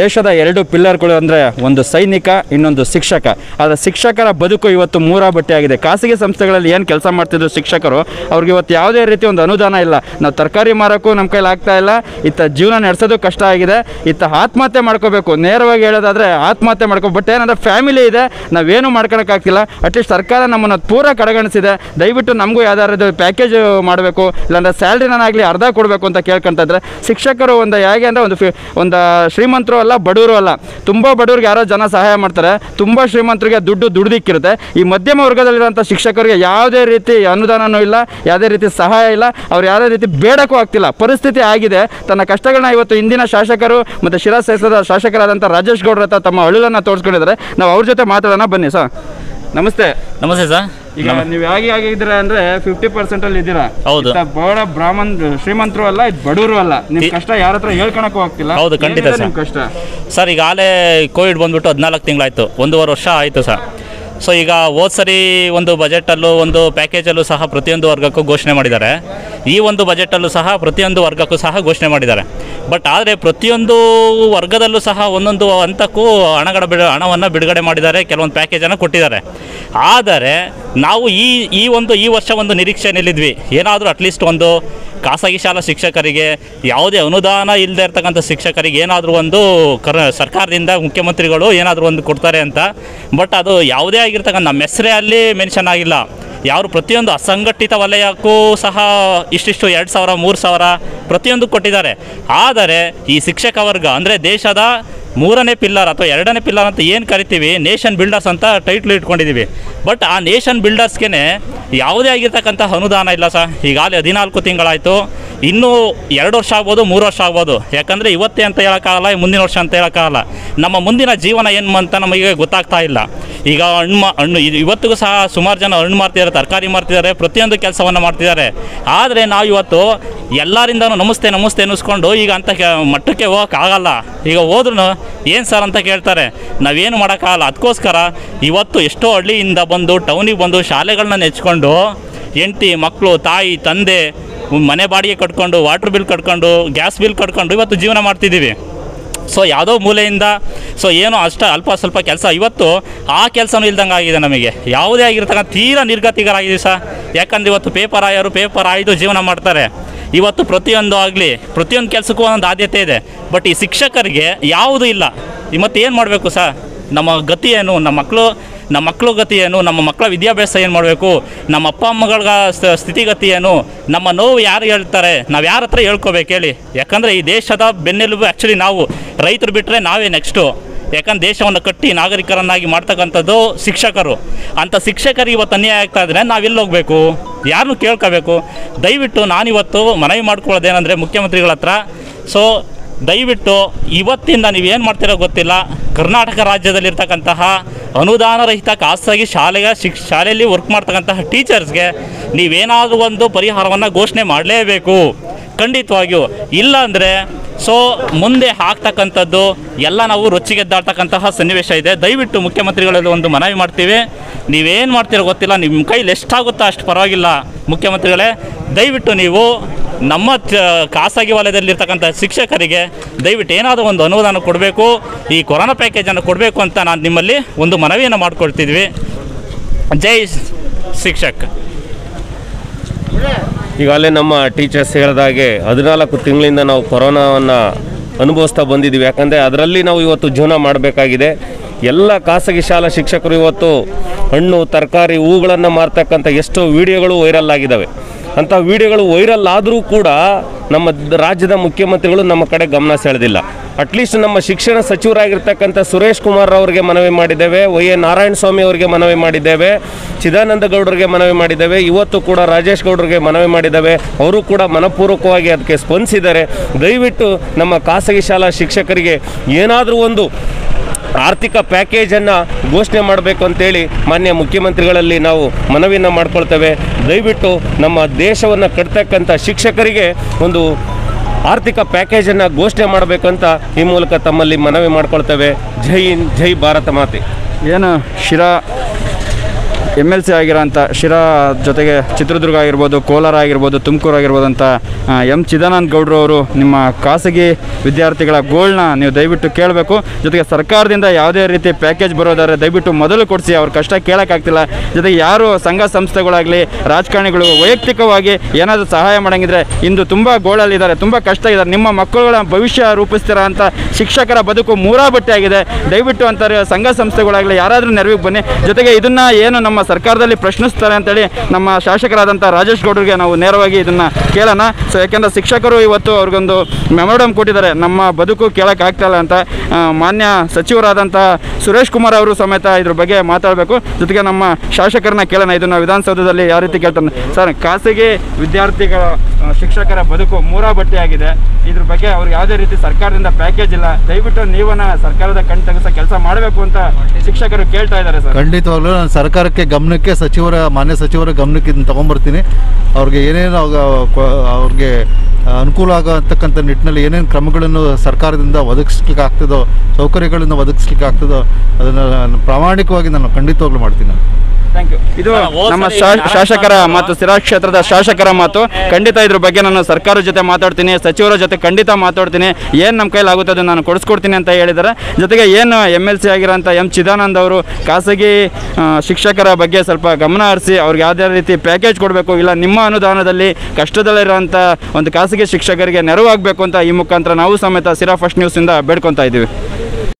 ದೇಶದ ಎರಡು ಪಿಲ್ಲರ್ಗಳು ಅಂದರೆ ಒಂದು ಸೈನಿಕ, ಇನ್ನೊಂದು ಶಿಕ್ಷಕ. ಆದರೆ ಶಿಕ್ಷಕರ ಬದುಕು ಇವತ್ತು ಮೂರ ಬಟ್ಟೆಯಾಗಿದೆ ಖಾಸಗಿ ಸಂಸ್ಥೆಗಳಲ್ಲಿ ಏನು ಕೆಲಸ ಮಾಡ್ತಿದ್ರು ಶಿಕ್ಷಕರು, ಅವ್ರಿಗೆ ಇವತ್ತು ಯಾವುದೇ ರೀತಿ ಒಂದು ಅನುದಾನ ಇಲ್ಲ. ನಾವು ತರಕಾರಿ ಮಾರೋಕ್ಕೂ ನಮ್ಮ ಕೈಲಿ ಆಗ್ತಾ ಇಲ್ಲ. ಇತ್ತ ಜೀವನ ನಡೆಸೋದು ಕಷ್ಟ ಆಗಿದೆ. ಇತ್ತ ಆತ್ಮಹತ್ಯೆ ಮಾಡ್ಕೋಬೇಕು. ನೇರವಾಗಿ ಹೇಳೋದಾದರೆ ಆತ್ಮಹತ್ಯೆ ಮಾಡ್ಕೋ ಬಟ್ ಏನಂದರೆ ಫ್ಯಾಮಿಲಿ ಇದೆ. ನಾವೇನು ಮಾಡ್ಕೊಳಕ್ಕಾಗ್ತಿಲ್ಲ ಅಟ್ಲೀಸ್ಟ್ ಸರ್ಕಾರ ನಮ್ಮನ್ನು ಪೂರ ಕಡೆಗಣಿಸಿದೆ. ದಯವಿಟ್ಟು ನಮಗೂ ಯಾವ್ದಾದ್ರು ಪ್ಯಾಕೇಜ್ ಮಾಡಬೇಕು. ಇಲ್ಲಾಂದ್ರೆ ಸ್ಯಾಲ್ರಿನಾಗಲಿ ಅರ್ಧ ಕೊಡಬೇಕು ಅಂತ ಕೇಳ್ಕೊಂತ ಶಿಕ್ಷಕರು ಒಂದು ಹೇಗೆ ಅಂದರೆ ಒಂದು ಒಂದು ಶ್ರೀಮಂತರು ಅಲ್ಲ, ಬಡವರು ಅಲ್ಲ. ತುಂಬ ಬಡವ್ರಿಗೆ ಯಾರೋ ಜನ ಸಹಾಯ ಮಾಡ್ತಾರೆ. ತುಂಬ ಶ್ರೀಮಂತರಿಗೆ ದುಡ್ಡು ದುಡ್ದಿಕ್ಕಿರುತ್ತೆ. ಈ ಮಧ್ಯಮ ವರ್ಗದಲ್ಲಿರುವಂಥ ಶಿಕ್ಷಕರಿಗೆ ಯಾವುದೇ ರೀತಿ ಅನುದಾನವೂ ಇಲ್ಲ, ಯಾವುದೇ ರೀತಿ ಸಹಾಯ ಇಲ್ಲ, ಅವ್ರು ಯಾವುದೇ ರೀತಿ ಬೇಡಕ್ಕೂ ಆಗ್ತಿಲ್ಲ. ಪರಿಸ್ಥಿತಿ ಆಗಿದೆ. ತನ್ನ ಕಷ್ಟಗಳನ್ನ ಇವತ್ತು ಇಂದಿನ ಶಾಸಕರು ಮತ್ತು ಶಿರಾ ಶಾಸಕರಾದಂಥ ರಾಜೇಶ್ ಗೌಡ್ರ ತಮ್ಮ ಅಳುಲನ್ನು ತೋರಿಸ್ಕೊಂಡಿದ್ದಾರೆ. ನಾವು ಅವ್ರ ಜೊತೆ ಮಾತಾಡೋಣ, ಬನ್ನಿ ಸರ್. ನಮಸ್ತೆ. ನಮಸ್ತೆ ಸರ್. ಈಗ ನೀವು ಹೇಗೆ ಆಗಿದ್ದೀರಾ ಅಂದ್ರೆ ಫಿಫ್ಟಿ ಪರ್ಸೆಂಟ್ ಅಲ್ಲಿ ಇದ್ದೀರಾ? ಹೌದು. ಬಡ ಬ್ರಾಹ್ಮಣ್ ಶ್ರೀಮಂತರು ಅಲ್ಲ ಇದು ಬಡವರು ಅಲ್ಲ. ನಿಮ್ ಕಷ್ಟ ಯಾರ ಹತ್ರ ಹೇಳ್ಕೊಳಕ್ಕೂ ಹೋಗ್ತಿಲ್ಲ ಹೌದು, ಖಂಡಿತ ಸರ್. ಕಷ್ಟ? ಸರ್ ಈಗ ಆಲೇ ಕೋವಿಡ್ ಬಂದ್ಬಿಟ್ಟು ಹದಿನಾಲ್ಕು ತಿಂಗಳಾಯ್ತು. ಒಂದೂವರೆ ವರ್ಷ ಆಯ್ತು ಸರ್. ಸೊ ಈಗ ಹೋದ ಸರಿ ಒಂದು ಬಜೆಟಲ್ಲೂ ಒಂದು ಪ್ಯಾಕೇಜಲ್ಲೂ ಸಹ ಪ್ರತಿಯೊಂದು ವರ್ಗಕ್ಕೂ ಘೋಷಣೆ ಮಾಡಿದ್ದಾರೆ. ಈ ಒಂದು ಬಜೆಟಲ್ಲೂ ಸಹ ಪ್ರತಿಯೊಂದು ವರ್ಗಕ್ಕೂ ಸಹ ಘೋಷಣೆ ಮಾಡಿದ್ದಾರೆ. ಬಟ್ ಆದರೆ ಪ್ರತಿಯೊಂದು ವರ್ಗದಲ್ಲೂ ಸಹ ಒಂದೊಂದು ಹಂತಕ್ಕೂ ಹಣಗಳ ಬಿಡ, ಹಣವನ್ನು ಬಿಡುಗಡೆ ಮಾಡಿದ್ದಾರೆ, ಕೆಲವೊಂದು ಪ್ಯಾಕೇಜನ್ನು ಕೊಟ್ಟಿದ್ದಾರೆ. ಆದರೆ ನಾವು ಈ ಈ ಒಂದು, ಈ ವರ್ಷ ಒಂದು ನಿರೀಕ್ಷೆಯಲ್ಲಿದ್ವಿ. ಏನಾದರೂ ಅಟ್ಲೀಸ್ಟ್ ಒಂದು ಖಾಸಗಿ ಶಾಲಾ ಶಿಕ್ಷಕರಿಗೆ ಯಾವುದೇ ಅನುದಾನ ಇಲ್ಲದೆ ಇರ್ತಕ್ಕಂಥ ಶಿಕ್ಷಕರಿಗೆ ಏನಾದರೂ ಒಂದು ಕರ್ ಸರ್ಕಾರದಿಂದ ಮುಖ್ಯಮಂತ್ರಿಗಳು ಏನಾದರೂ ಒಂದು ಕೊಡ್ತಾರೆ ಅಂತ. ಬಟ್ ಅದು ಯಾವುದೇ ಆಗಿರ್ತಕ್ಕಂಥ ನಮ್ಮ ಹೆಸರೇ ಅಲ್ಲಿ ಮೆನ್ಷನ್ ಆಗಿಲ್ಲ. ಯಾರು ಪ್ರತಿಯೊಂದು ಅಸಂಘಟಿತ ವಲಯಕ್ಕೂ ಸಹ ಇಷ್ಟಿಷ್ಟು ಎರಡು ಸಾವಿರ, ಮೂರು ಸಾವಿರ ಪ್ರತಿಯೊಂದು ಕೊಟ್ಟಿದ್ದಾರೆ. ಆದರೆ ಈ ಶಿಕ್ಷಕ ವರ್ಗ ಅಂದರೆ ದೇಶದ ಮೂರನೇ ಪಿಲ್ಲರ್ ಅಥವಾ ಎರಡನೇ ಪಿಲ್ಲರ್ ಅಂತ ಏನು ಕರಿತೀವಿ? ನೇಷನ್ ಬಿಲ್ಡರ್ಸ್ ಅಂತ ಟೈಟ್ಲ್ ಇಟ್ಕೊಂಡಿದ್ದೀವಿ ಬಟ್ ಆ ನೇಷನ್ ಬಿಲ್ಡರ್ಸ್ಗೆ ಯಾವುದೇ ಆಗಿರ್ತಕ್ಕಂಥ ಅನುದಾನ ಇಲ್ಲ ಸರ್. ಈಗಾಗಲೇ ಹದಿನಾಲ್ಕು ತಿಂಗಳಾಯಿತು. ಇನ್ನೂ ಎರಡು ವರ್ಷ ಆಗ್ಬೋದು, ಮೂರು ವರ್ಷ ಆಗ್ಬೋದು. ಯಾಕಂದರೆ ಇವತ್ತೇ ಅಂತ ಹೇಳೋಕ್ಕಾಗಲ್ಲ ಮುಂದಿನ ವರ್ಷ ಅಂತ ಹೇಳೋಕ್ಕಾಗಲ್ಲ. ನಮ್ಮ ಮುಂದಿನ ಜೀವನ ಏನು ಅಂತ ನಮಗೆ ಗೊತ್ತಾಗ್ತಾ ಇಲ್ಲ. ಈಗ ಹಣ್ಣು ಮಾ ಹಣ್ಣು ಇವತ್ತಿಗೂ ಸಹ ಸುಮಾರು ಜನ ಹಣ್ಣು ಮಾಡ್ತಿದ್ದಾರೆ ತರಕಾರಿ ಮಾಡ್ತಿದ್ದಾರೆ ಪ್ರತಿಯೊಂದು ಕೆಲಸವನ್ನು ಮಾಡ್ತಿದ್ದಾರೆ. ಆದರೆ ನಾವು ಇವತ್ತು ಎಲ್ಲರಿಂದ ನಮಸ್ತೆ ನಮಸ್ತೆ ಅನ್ನಿಸ್ಕೊಂಡು ಈಗ ಅಂತ ಮಟ್ಟಕ್ಕೆ ಹೋಗೋಕ್ಕಾಗಲ್ಲ. ಈಗ ಹೋದ್ರೂ ಏನು ಸರ್ ಅಂತ ಕೇಳ್ತಾರೆ, ನಾವೇನು ಮಾಡೋಕ್ಕಾಗಲ್ಲ. ಅದಕ್ಕೋಸ್ಕರ ಇವತ್ತು ಎಷ್ಟೋ ಹಳ್ಳಿಯಿಂದ ಬಂದು, ಟೌನಿಗೆ ಬಂದು ಶಾಲೆಗಳನ್ನ ನೆಚ್ಕೊಂಡು, ಹೆಂಡ್ತಿ ಮಕ್ಕಳು ತಾಯಿ, ತಂದೆ ಮನೆ ಬಾಡಿಗೆ ಕಟ್ಕೊಂಡು ವಾಟ್ರ್ ಬಿಲ್ ಕಟ್ಕೊಂಡು ಗ್ಯಾಸ್ ಬಿಲ್ ಕಟ್ಕೊಂಡು ಇವತ್ತು ಜೀವನ ಮಾಡ್ತಿದ್ದೀವಿ. ಸೊ ಯಾವುದೋ ಮೂಲೆಯಿಂದ ಸೊ ಏನೋ ಅಷ್ಟ ಅಲ್ಪ ಸ್ವಲ್ಪ ಕೆಲಸ. ಇವತ್ತು ಆ ಕೆಲಸನೂ ಇಲ್ದಂಗೆ ಆಗಿದೆ ನಮಗೆ. ಯಾವುದೇ ಆಗಿರ್ತಕ್ಕಂಥ ತೀರಾ ನಿರ್ಗತಿಗರಾಗಿದೆ ಸರ್ ಯಾಕಂದ್ರೆ ಇವತ್ತು ಪೇಪರ್ ಆಯೋರು ಪೇಪರ್ ಆಯ್ದು ಜೀವನ ಮಾಡ್ತಾರೆ. ಇವತ್ತು ಪ್ರತಿಯೊಂದು ಆಗಲಿ, ಪ್ರತಿಯೊಂದು ಕೆಲಸಕ್ಕೂ ಒಂದೊಂದು ಆದ್ಯತೆ ಇದೆ. ಬಟ್ ಈ ಶಿಕ್ಷಕರಿಗೆ ಯಾವುದೂ ಇಲ್ಲ. ಇವತ್ತು ಏನು ಮಾಡಬೇಕು ಸರ್ ನಮ್ಮ ಗತಿ ಏನು ನಮ್ಮ ಮಕ್ಕಳು ನಮ್ಮ ಮಕ್ಕಳ ಗತಿ ಏನು ನಮ್ಮ ಮಕ್ಕಳ ವಿದ್ಯಾಭ್ಯಾಸ ಏನು ಮಾಡಬೇಕು? ನಮ್ಮ ಅಪ್ಪ ಅಮ್ಮಗಳ ಸ್ಥಿತಿಗತಿ ಏನು ನಮ್ಮ ನೋವು ಯಾರು ಹೇಳ್ತಾರೆ? ನಾವು ಯಾರ ಹತ್ರ ಹೇಳ್ಕೋಬೇಕು ಹೇಳಿ? ಯಾಕಂದರೆ ಈ ದೇಶದ ಬೆನ್ನೆಲುಬು ಆ್ಯಕ್ಚುಲಿ ನಾವು ರೈತರು ಬಿಟ್ಟರೆ ನಾವೇ ನೆಕ್ಸ್ಟು ಯಾಕಂದ್ರೆ ದೇಶವನ್ನು ಕಟ್ಟಿ ನಾಗರಿಕರನ್ನಾಗಿ ಮಾಡ್ತಕ್ಕಂಥದ್ದು ಶಿಕ್ಷಕರು. ಅಂಥ ಶಿಕ್ಷಕರಿಗೆ ಇವತ್ತು ಅನ್ಯಾಯ ಆಗ್ತಾ ಇದ್ರೆ ನಾವೆಲ್ಲಿ ಹೋಗಬೇಕು? ಯಾರನ್ನು ಕೇಳ್ಕೋಬೇಕು. ದಯವಿಟ್ಟು ನಾನಿವತ್ತು ಮನವಿ ಮಾಡ್ಕೊಳ್ಳೋದೇನೆಂದರೆ ಮುಖ್ಯಮಂತ್ರಿಗಳ ಹತ್ರ. ಸೊ ದಯವಿಟ್ಟು ಇವತ್ತಿಂದ ನೀವೇನು ಮಾಡ್ತಿರೋ ಗೊತ್ತಿಲ್ಲ. ಕರ್ನಾಟಕ ರಾಜ್ಯದಲ್ಲಿರ್ತಕ್ಕಂತಹ ಅನುದಾನ ರಹಿತ ಖಾಸಗಿ ಶಾಲೆಯ ಶಿಕ್, ಶಾಲೆಯಲ್ಲಿ ವರ್ಕ್ ಮಾಡ್ತಕ್ಕಂತಹ ಟೀಚರ್ಸ್ಗೆ ನೀವೇನಾದರೂ ಒಂದು ಪರಿಹಾರವನ್ನು ಘೋಷಣೆ ಮಾಡಲೇಬೇಕು. ಖಂಡಿತವಾಗಿಯೂ. ಇಲ್ಲ ಅಂದರೆ ಸೊ, ಮುಂದೆ ಹಾಕ್ತಕ್ಕಂಥದ್ದು ಎಲ್ಲ ನಾವು ರೊಚ್ಚಿಗೆದ್ದಾಡ್ತಕ್ಕಂತಹ ಸನ್ನಿವೇಶ ಇದೆ. ದಯವಿಟ್ಟು ಮುಖ್ಯಮಂತ್ರಿಗಳಲ್ಲಿ ಒಂದು ಮನವಿ ಮಾಡ್ತೀವಿ. ನೀವೇನು ಮಾಡ್ತೀರೋ ಗೊತ್ತಿಲ್ಲ. ನಿಮ್ಮ ಕೈಲಿ ಎಷ್ಟಾಗುತ್ತೋ ಅಷ್ಟು ಪರವಾಗಿಲ್ಲ. ಮುಖ್ಯಮಂತ್ರಿಗಳೇ, ದಯವಿಟ್ಟು ನೀವು ನಮ್ಮ ಖಾಸಗಿ ವಲಯದಲ್ಲಿರ್ತಕ್ಕಂಥ ಶಿಕ್ಷಕರಿಗೆ ದಯವಿಟ್ಟು ಏನಾದರೂ ಒಂದು ಅನುದಾನ ಕೊಡಬೇಕು, ಈ ಕೊರೋನಾ ಪ್ಯಾಕೇಜನ್ನು ಕೊಡಬೇಕು ಅಂತ ನಾನು ನಿಮ್ಮಲ್ಲಿ ಒಂದು ಮನವಿಯನ್ನು ಮಾಡಿಕೊಳ್ತಿದ್ವಿ. ಜೈ ಶಿಕ್ಷಕ್. ಈಗಾಗಲೇ ನಮ್ಮ ಟೀಚರ್ಸ್ ಹೇಳಿದಾಗೆ ಹದಿನಾಲ್ಕು ತಿಂಗಳಿಂದ ನಾವು ಕೊರೋನಾವನ್ನು ಅನುಭವಿಸ್ತಾ ಬಂದಿದ್ದೀವಿ. ಯಾಕಂದರೆ ಅದರಲ್ಲಿ ನಾವು ಇವತ್ತು ಜೀವನ ಮಾಡಬೇಕಾಗಿದೆ. ಎಲ್ಲ ಖಾಸಗಿ ಶಾಲಾ ಶಿಕ್ಷಕರು ಇವತ್ತು ಹಣ್ಣು, ತರಕಾರಿ, ಹೂಗಳನ್ನು ಮಾರ್ತಕ್ಕಂಥ ಎಷ್ಟೋ ವಿಡಿಯೋಗಳು ವೈರಲ್ ಆಗಿದ್ದಾವೆ. ಅಂಥ ವಿಡಿಯೋಗಳು ವೈರಲ್ ಆದರೂ ಕೂಡ ನಮ್ಮ ರಾಜ್ಯದ ಮುಖ್ಯಮಂತ್ರಿಗಳು ನಮ್ಮ ಕಡೆ ಗಮನ ಸೆಳೆದಿಲ್ಲ. ಅಟ್ಲೀಸ್ಟ್ ನಮ್ಮ ಶಿಕ್ಷಣ ಸಚಿವರಾಗಿರ್ತಕ್ಕಂಥ ಸುರೇಶ್ ಕುಮಾರ್ ಅವರಿಗೆ ಮನವಿ ಮಾಡಿದ್ದೇವೆ, ವೈ ಎ ನಾರಾಯಣ ಸ್ವಾಮಿ ಅವರಿಗೆ ಮನವಿ ಮಾಡಿದ್ದೇವೆ, ಚಿದಾನಂದ ಗೌಡರಿಗೆ ಮನವಿ ಮಾಡಿದ್ದೇವೆ, ಇವತ್ತು ಕೂಡ ರಾಜೇಶ್ ಗೌಡರಿಗೆ ಮನವಿ ಮಾಡಿದ್ದೇವೆ. ಅವರು ಕೂಡ ಮನಪೂರ್ವಕವಾಗಿ ಅದಕ್ಕೆ ಸ್ಪಂದಿಸಿದ್ದಾರೆ. ದಯವಿಟ್ಟು ನಮ್ಮ ಖಾಸಗಿ ಶಾಲಾ ಶಿಕ್ಷಕರಿಗೆ ಏನಾದರೂ ಒಂದು ಆರ್ಥಿಕ ಪ್ಯಾಕೇಜನ್ನು ಘೋಷಣೆ ಮಾಡಬೇಕು ಅಂತೇಳಿ ಮಾನ್ಯ ಮುಖ್ಯಮಂತ್ರಿಗಳಲ್ಲಿ ನಾವು ಮನವಿಯನ್ನು ಮಾಡಿಕೊಳ್ತೇವೆ. ದಯವಿಟ್ಟು ನಮ್ಮ ದೇಶವನ್ನು ಕಟ್ತಕ್ಕಂಥ ಶಿಕ್ಷಕರಿಗೆ ಒಂದು ಆರ್ಥಿಕ ಪ್ಯಾಕೇಜನ್ನು ಘೋಷಣೆ ಮಾಡಬೇಕಂತ ಈ ಮೂಲಕ ತಮ್ಮಲ್ಲಿ ಮನವಿ ಮಾಡಿಕೊಳ್ತೇವೆ. ಜೈ ಹಿಂದ್, ಜೈ ಭಾರತ ಮಾತೆ. ಏನು ಶಿರಾ ಎಂ ಎಲ್ ಸಿ ಆಗಿರೋಂಥ ಶಿರಾ ಜೊತೆಗೆ ಚಿತ್ರದುರ್ಗ ಆಗಿರ್ಬೋದು, ಕೋಲಾರ ಆಗಿರ್ಬೋದು, ತುಮಕೂರು ಆಗಿರ್ಬೋದು ಅಂತ ಎಂ ಚಿದಾನಂದ ಗೌಡ್ರು ಅವರು ನಿಮ್ಮ ಖಾಸಗಿ ವಿದ್ಯಾರ್ಥಿಗಳ ಗೋಲ್ನ ನೀವು ದಯವಿಟ್ಟು ಕೇಳಬೇಕು. ಜೊತೆಗೆ ಸರ್ಕಾರದಿಂದ ಯಾವುದೇ ರೀತಿ ಪ್ಯಾಕೇಜ್ ಬರೋದಾದ್ರೆ ದಯವಿಟ್ಟು ಮೊದಲು ಕೊಡಿಸಿ, ಅವ್ರ ಕಷ್ಟ ಕೇಳೋಕ್ಕಾಗ್ತಿಲ್ಲ ಜೊತೆಗೆ ಯಾರು ಸಂಘ ಸಂಸ್ಥೆಗಳಾಗಲಿ, ರಾಜಕಾರಣಿಗಳು ವೈಯಕ್ತಿಕವಾಗಿ ಏನಾದರೂ ಸಹಾಯ ಮಾಡಂಗಿದ್ರೆ ಇಂದು ತುಂಬ ಗೋಳಲ್ಲಿದ್ದಾರೆ ತುಂಬ ಕಷ್ಟ ಇದ್ದಾರೆ ನಿಮ್ಮ ಮಕ್ಕಳುಗಳ ಭವಿಷ್ಯ ರೂಪಿಸ್ತೀರಾ ಅಂತ ಶಿಕ್ಷಕರ ಬದುಕು ಮೂರಾ ಆಗಿದೆ ದಯವಿಟ್ಟು ಅಂತಾರೆ ಸಂಘ ಸಂಸ್ಥೆಗಳಾಗಲಿ ಯಾರಾದರೂ ನೆರವಿಗೆ ಬನ್ನಿ. ಜೊತೆಗೆ ಇದನ್ನು ಏನು ನಮ್ಮ ಸರ್ಕಾರದಲ್ಲಿ ಪ್ರಶ್ನಿಸ್ತಾರೆ ಅಂತೇಳಿ ನಮ್ಮ ಶಾಸಕರಾದಂಥ ರಾಜೇಶ್ ಗೌಡರಿಗೆ ನಾವು ನೇರವಾಗಿ ಇದನ್ನ ಕೇಳೋಣ. ಸೊ ಯಾಕೆಂದರೆ ಶಿಕ್ಷಕರು ಇವತ್ತು ಅವ್ರಿಗೊಂದು ಮೆಮೊರಡಮ್ ಕೊಟ್ಟಿದ್ದಾರೆ. ನಮ್ಮ ಬದುಕು ಕೇಳೋಕ್ಕಾಗ್ತಾಯಿಲ್ಲ ಅಂತ ಮಾನ್ಯ ಸಚಿವರಾದಂಥ ಸುರೇಶ್ ಕುಮಾರ್ ಅವರು ಸಮೇತ ಇದ್ರ ಬಗ್ಗೆ ಮಾತಾಡಬೇಕು. ಜೊತೆಗೆ ನಮ್ಮ ಶಾಸಕರನ್ನ ಕೇಳೋಣ. ಇದನ್ನು ವಿಧಾನಸೌಧದಲ್ಲಿ ಯಾವ ರೀತಿ ಕೇಳ್ತಾನೆ. ಸರ್, ಖಾಸಗಿ ವಿದ್ಯಾರ್ಥಿಗಳ ಶಿಕ್ಷಕರ ಬದುಕು ಮೂರಾ ಬಟ್ಟೆಯಾಗಿದೆ ಇದ್ರ ಬಗ್ಗೆ ಅವ್ರಿಗೆ ಯಾವುದೇ ರೀತಿ ಸರ್ಕಾರದಿಂದ ಪ್ಯಾಕೇಜ್ ಇಲ್ಲ. ದಯವಿಟ್ಟು ನೀವನ್ನ ಸರ್ಕಾರದ ಕಣ್ ತೆಗೆಸ ಕೆಲಸ ಮಾಡಬೇಕು ಅಂತ ಶಿಕ್ಷಕರು ಕೇಳ್ತಾ ಇದ್ದಾರೆ ಸರ್. ಖಂಡಿತವಾಗ್ಲೂ ಸರ್ಕಾರಕ್ಕೆ ಗಮನಕ್ಕೆ ಸಚಿವರ ಮಾನ್ಯ ಸಚಿವರ ಗಮನಕ್ಕೆ ಇದನ್ನು ತೊಗೊಂಬರ್ತೀನಿ. ಅವ್ರಿಗೆ ಏನೇನು ಅವ್ರಿಗೆ ಅನುಕೂಲ ಆಗತಕ್ಕಂಥ ನಿಟ್ಟಿನಲ್ಲಿ ಏನೇನು ಕ್ರಮಗಳನ್ನು ಸರ್ಕಾರದಿಂದ ಒದಗಿಸ್ಲಿಕ್ಕೆ ಆಗ್ತದೋ ಸೌಕರ್ಯಗಳನ್ನು ಒದಗಿಸ್ಲಿಕ್ಕೆ ಆಗ್ತದೋ ಅದನ್ನು ಪ್ರಾಮಾಣಿಕವಾಗಿ ನಾನು ಖಂಡಿತವಾಗ್ಲೂ ಮಾಡ್ತೀನಿ. ನಾನು ಥ್ಯಾಂಕ್ ಯು ಇದು ನಮ್ಮ ಶಾ- ಶಾಸಕರ ಮಾತು ಸಿರಾ ಕ್ಷೇತ್ರದ ಶಾಸಕರ ಮಾತು. ಖಂಡಿತ ಇದ್ರ ಬಗ್ಗೆ ನಾನು ಸರ್ಕಾರದ ಜೊತೆ ಮಾತಾಡ್ತೀನಿ ಸಚಿವರ ಜೊತೆ ಖಂಡಿತ ಮಾತಾಡ್ತೀನಿ. ಏನು ನಮ್ಮ ಕೈಲಿ ಆಗುತ್ತೆ ಅದನ್ನು ನಾನು ಕೊಡಿಸ್ಕೊಡ್ತೀನಿ ಅಂತ ಹೇಳಿದ್ದಾರೆ ಜೊತೆಗೆ ಏನು ಎಂ ಎಲ್ ಸಿ ಆಗಿರೋಂಥ ಎಂ ಚಿದಾನಂದ್ ಅವರು ಖಾಸಗಿ ಶಿಕ್ಷಕರ ಬಗ್ಗೆ ಸ್ವಲ್ಪ ಗಮನ ಹರಿಸಿ ಅವ್ರಿಗೆ ಯಾವುದೇ ರೀತಿ ಪ್ಯಾಕೇಜ್ ಕೊಡಬೇಕು ಇಲ್ಲ ನಿಮ್ಮ ಅನುದಾನದಲ್ಲಿ ಕಷ್ಟದಲ್ಲಿರೋಂಥ ಒಂದು ಖಾಸಗಿ ಶಿಕ್ಷಕರಿಗೆ ನೆರವಾಗಬೇಕು ಅಂತ ಈ ಮುಖಾಂತರ ನಾವು ಸಮೇತ ಸಿರಾ ಫಸ್ಟ್ ನ್ಯೂಸಿಂದ ಬೇಡ್ಕೊತಾ ಇದ್ದೀವಿ.